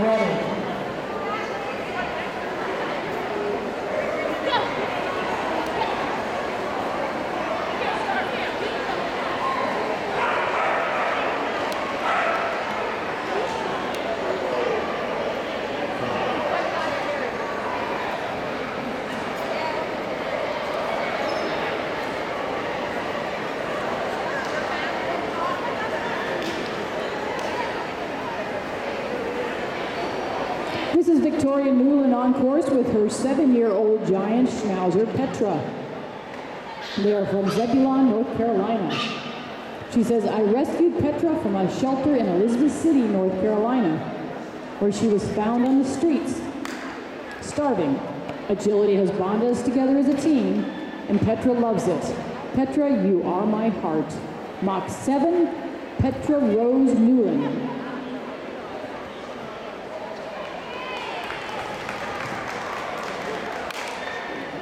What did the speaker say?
Ready. Is Victoria Newland on course with her seven-year-old giant schnauzer, Petra. They are from Zebulon, North Carolina. She says, I rescued Petra from a shelter in Elizabeth City, North Carolina, where she was found on the streets, starving. Agility has bonded us together as a team, and Petra loves it. Petra, you are my heart. Mach 7, Petra Rose Newland.